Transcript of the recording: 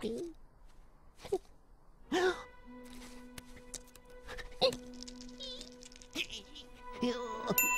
ピー。